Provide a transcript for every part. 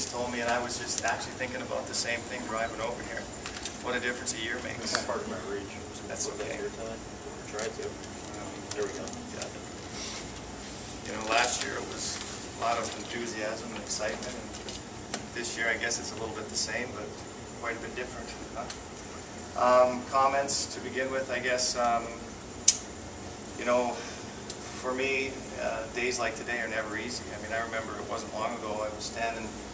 just told me, and I was just actually thinking about the same thing driving over here. What a difference a year makes. It's part of my reach. That's okay. Try to. There we go. Yeah. You know, last year it was a lot of enthusiasm and excitement, and this year I guess it's a little bit the same, but quite a bit different. huh? Um, Comments to begin with, I guess, um, you know, for me, uh, days like today are never easy. I mean, I remember it wasn't long ago, I was standing in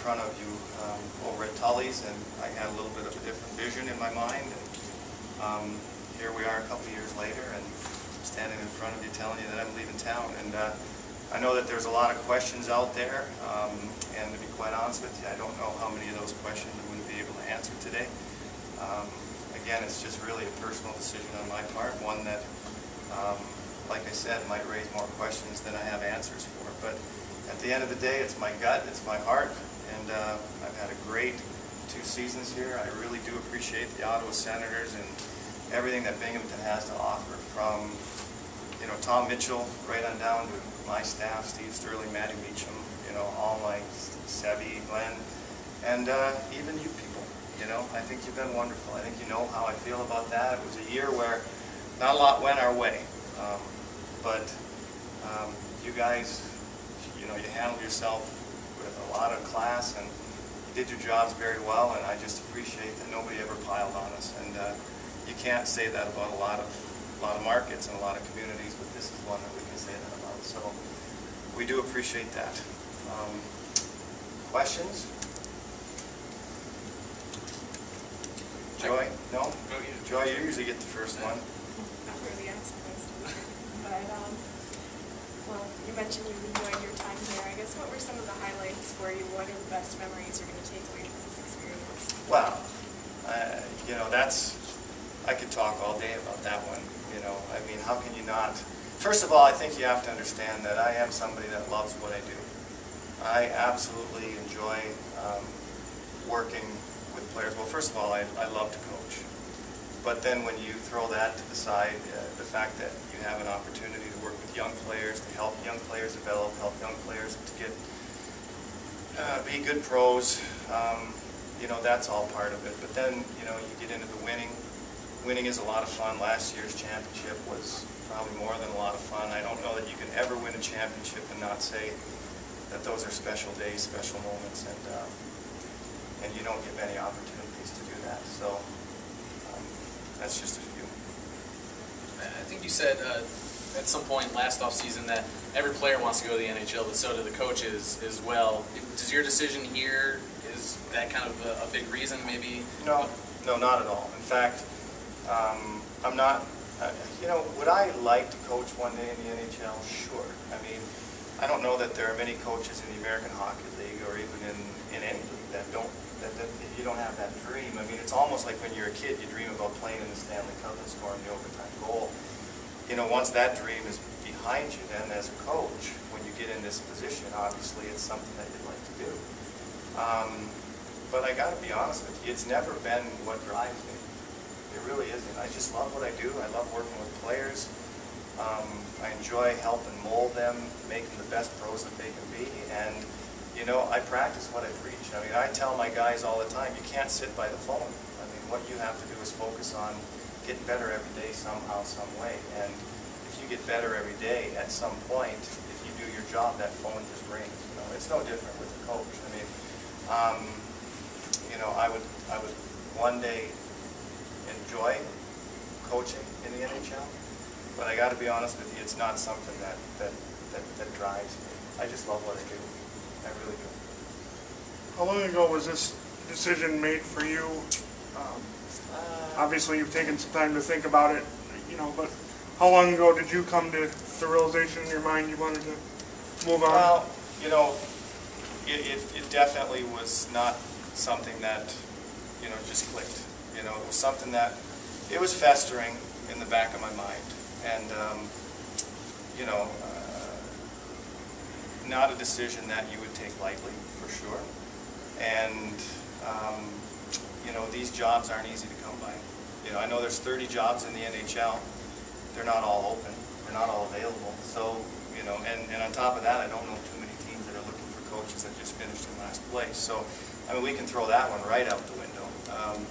front of you um, over at Tully's, and I had a little bit of a different vision in my mind. And um, Here we are a couple years later, and standing in front of you telling you that I'm leaving town. And uh, I know that there's a lot of questions out there, um, and to be quite honest with you, I don't know how many of those questions I'm going to be able to answer today. Um, Again, it's just really a personal decision on my part, one that, um, like I said, might raise more questions than I have answers for. But at the end of the day, it's my gut, it's my heart, and uh, I've had a great two seasons here. I really do appreciate the Ottawa Senators and everything that Binghamton has to offer, from, you know, Tom Mitchell right on down to my staff, Steve Stirling, Matty Meacham, you know, all my, Sebi, Glenn, and uh, even you people. You know, I think you've been wonderful. I think you know how I feel about that. It was a year where not a lot went our way, um, but um, you guys, you know, you handled yourself with a lot of class and you did your jobs very well, and I just appreciate that nobody ever piled on us. And uh, you can't say that about a lot of a lot of markets and a lot of communities, but this is one that we can say that about. So we do appreciate that. Um, questions? Joy? No? Joy, you usually get the first one. not really asked questions, but, um, well, you mentioned you've enjoyed your time here. I guess what were some of the highlights for you? What are the best memories you're going to take away from this experience? Well, uh, you know, that's, I could talk all day about that one, you know. I mean, how can you not? First of all, I think you have to understand that I am somebody that loves what I do. I absolutely enjoy um, working with players. Well, first of all, I, I love to coach. But then when you throw that to the side, uh, the fact that you have an opportunity to work with young players, to help young players develop, help young players to get uh, be good pros. Um, you know, that's all part of it. But then, you know, you get into the winning. Winning is a lot of fun. Last year's championship was probably more than a lot of fun. I don't know that you can ever win a championship and not say that those are special days, special moments, and um, and you don't get many opportunities to do that. So that's just a few. I think you said uh, at some point last offseason that every player wants to go to the NHL, but so do the coaches as well. Does your decision here, is that kind of a, a big reason maybe? No, no, not at all. In fact, um, I'm not, uh, you know, would I like to coach one day in the NHL? Sure. I I don't know that there are many coaches in the American Hockey League or even in, in any league that don't, that, that you don't have that dream. I mean, it's almost like when you're a kid, you dream about playing in the Stanley Cup and scoring the overtime goal. You know, once that dream is behind you, then as a coach, when you get in this position, obviously it's something that you'd like to do. Um, but I got to be honest with you, it's never been what drives me. It really isn't. I just love what I do. I love working with players. Um, I enjoy helping mold them, them the best pros that they can be. And, you know, I practice what I preach. I mean, I tell my guys all the time, you can't sit by the phone. I mean, what you have to do is focus on getting better every day somehow, some way. And if you get better every day, at some point, if you do your job, that phone just rings. You know, it's no different with a coach. I mean, um, you know, I would, I would one day enjoy coaching in the NHL, but I got to be honest with you, it's not something that, that, that, that drives me. I just love what I do. I really do. How long ago was this decision made for you? Um, Obviously, you've taken some time to think about it, you know, but how long ago did you come to the realization in your mind you wanted to move on? Well, you know, it, it, it definitely was not something that, you know, just clicked. You know, it was something that, it was festering in the back of my mind. And, um, you know, uh, not a decision that you would take lightly, for sure. And, um, you know, these jobs aren't easy to come by. You know, I know there's 30 jobs in the NHL. They're not all open. They're not all available. So, you know, and, and on top of that, I don't know too many teams that are looking for coaches that just finished in last place. So, I mean, we can throw that one right out the window. Um,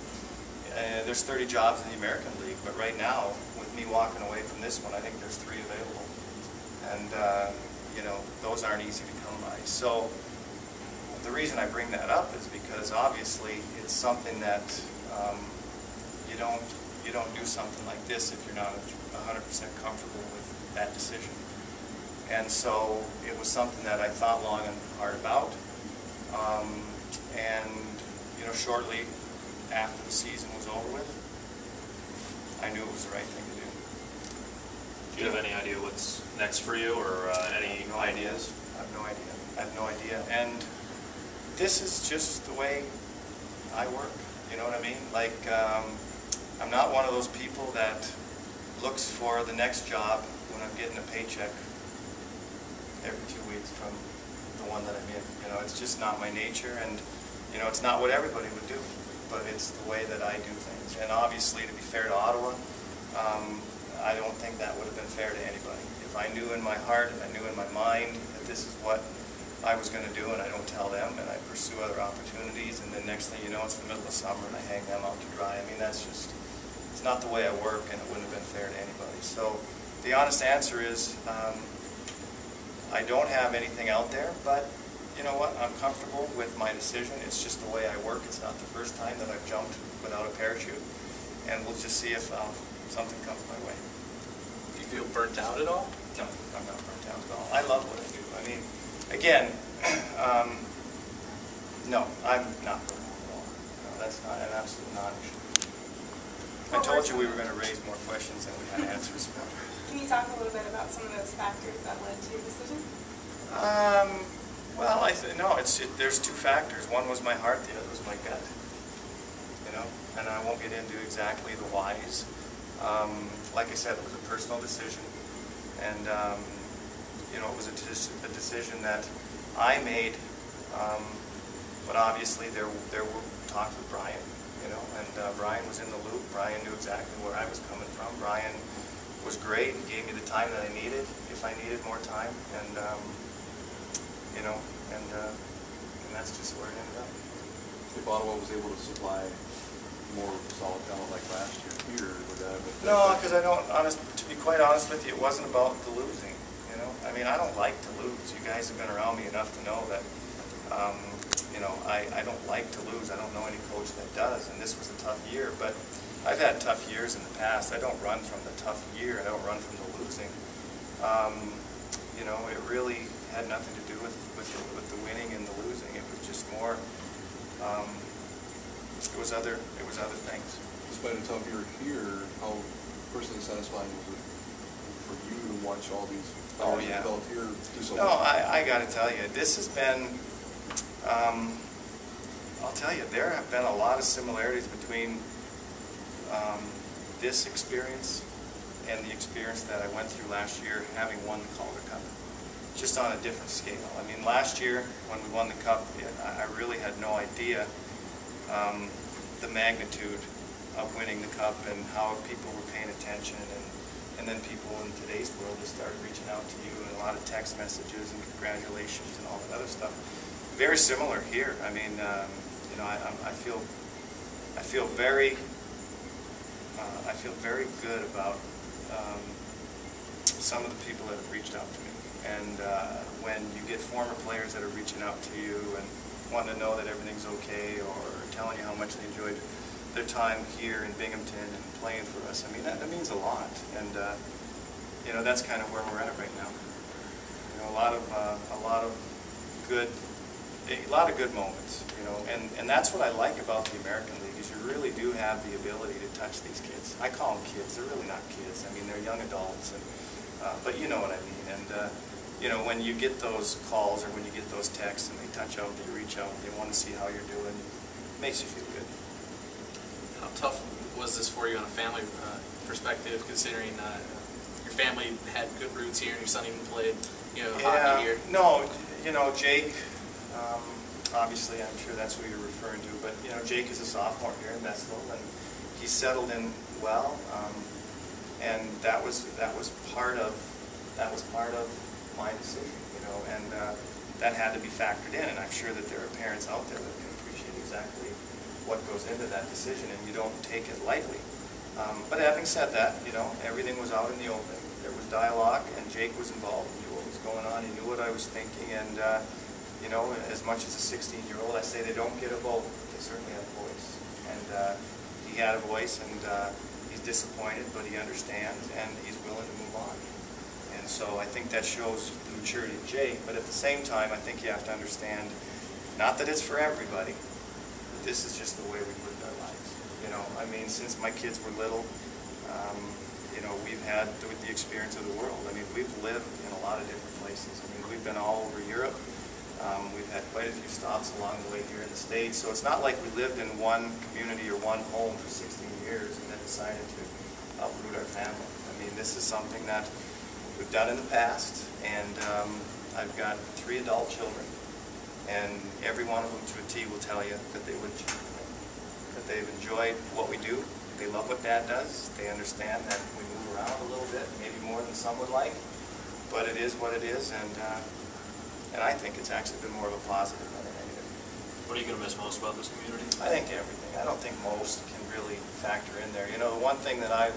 uh, there's 30 jobs in the American League, but right now, me walking away from this one, I think there's three available. And, uh, you know, those aren't easy to come by. So, the reason I bring that up is because obviously it's something that um, you don't you don't do something like this if you're not 100% comfortable with that decision. And so it was something that I thought long and hard about. Um, and you know, shortly after the season was over with, I knew it was the right thing do. You have any idea what's next for you or uh, any No ideas? I have no idea. I have no idea. And this is just the way I work. You know what I mean? Like, um, I'm not one of those people that looks for the next job when I'm getting a paycheck every two weeks from the one that I'm in. You know, it's just not my nature, and you know, it's not what everybody would do, but it's the way that I do things. And obviously, to be fair to Ottawa, um, I don't think that would have been fair to anybody. If I knew in my heart, if I knew in my mind that this is what I was going to do, and I don't tell them, and I pursue other opportunities, and then next thing you know, it's the middle of summer, and I hang them out to dry. I mean, that's just, it's not the way I work, and it wouldn't have been fair to anybody. So the honest answer is, um, I don't have anything out there, but you know what? I'm comfortable with my decision. It's just the way I work. It's not the first time that I've jumped without a parachute, and we'll just see if uh, something comes my way. Do you feel burnt out at all? No, I'm not burnt out at all. I love what I do. I mean, again, um, no, I'm not burnt out at all. No, that's not an absolute non-issue. I told you we were going to raise more questions than we had answers for. Can you talk a little bit about some of those factors that led to your decision? Um, well, I, th- no, it's, it, there's two factors. One was my heart, the other was my gut. You know, and I won't get into exactly the whys. Um, like I said, it was a personal decision. And, um, you know, it was a, a decision that I made. Um, but obviously there, there were talks with Brian, you know, and uh, Brian was in the loop. Brian knew exactly where I was coming from. Brian was great and gave me the time that I needed, if I needed more time. And, um, you know, and, uh, and that's just where it ended up. If Ottawa was able to supply more solid talent like last year here, would that have been? No, because I don't, honest, to be quite honest with you, it wasn't about the losing, you know? I mean, I don't like to lose. You guys have been around me enough to know that, um, you know, I, I don't like to lose. I don't know any coach that does, and this was a tough year. But I've had tough years in the past. I don't run from the tough year. I don't run from the losing. Um, you know, it really had nothing to do with, with, the, with the winning and the losing. It was just more, um, it was other, it was other things. Despite a tough year here, how personally satisfying was it for you to watch all these Oh, players yeah. develop here do so No? I, I gotta tell you, this has been, um, I'll tell you, there have been a lot of similarities between, um, this experience and the experience that I went through last year, having won the Calder Cup. Just on a different scale. I mean, last year, when we won the cup, I really had no idea, um, the magnitude of winning the cup and how people were paying attention and, and then people in today's world have started reaching out to you and a lot of text messages and congratulations and all that other stuff. Very similar here. I mean, um, you know, I, I feel, I feel very, uh, I feel very good about, um, some of the people that have reached out to me. And uh, when you get former players that are reaching out to you and wanting to know that everything's okay or telling you how much they enjoyed their time here in Binghamton and playing for us, I mean, that, that means a lot. And, uh, you know, that's kind of where we're at right now. You know, a lot of, uh, a lot of good, a lot of good moments, you know, and, and that's what I like about the American League is you really do have the ability to touch these kids. I call them kids, they're really not kids. I mean, they're young adults, and, uh, but you know what I mean. And, uh, you know, when you get those calls or when you get those texts and they touch out, they reach out, they want to see how you're doing, makes you feel good. How tough was this for you on a family uh, perspective, considering uh, your family had good roots here and your son even played, you know, hockey here? No, you know, Jake, um, obviously, I'm sure that's who you're referring to, but, you know, Jake is a sophomore here in Bethel, and he settled in well, um, and that was, that was part of, that was part of my decision, you know, and, uh, that had to be factored in, and I'm sure that there are parents out there that exactly what goes into that decision, and you don't take it lightly. Um, But having said that, you know, everything was out in the open. There was dialogue, and Jake was involved, he knew what was going on, he knew what I was thinking, and, uh, you know, as much as a 16-year-old, I say they don't get a vote, they certainly have a voice. And uh, he had a voice, and uh, he's disappointed, but he understands, and he's willing to move on. And so I think that shows the maturity of Jake, but at the same time, I think you have to understand, not that it's for everybody, this is just the way we live our lives. You know, I mean, since my kids were little, um, you know, we've had the the experience of the world. I mean, we've lived in a lot of different places. I mean, we've been all over Europe. Um, We've had quite a few stops along the way here in the States. So it's not like we lived in one community or one home for 16 years and then decided to uproot our family. I mean, this is something that we've done in the past, and um, I've got three adult children, and every one of them to a T will tell you that they would, that they've enjoyed what we do. They love what Dad does. They understand that we move around a little bit, maybe more than some would like, but it is what it is, and, uh, and I think it's actually been more of a positive than a negative. What are you gonna miss most about this community? I think everything. I don't think most can really factor in there. You know, the one thing that I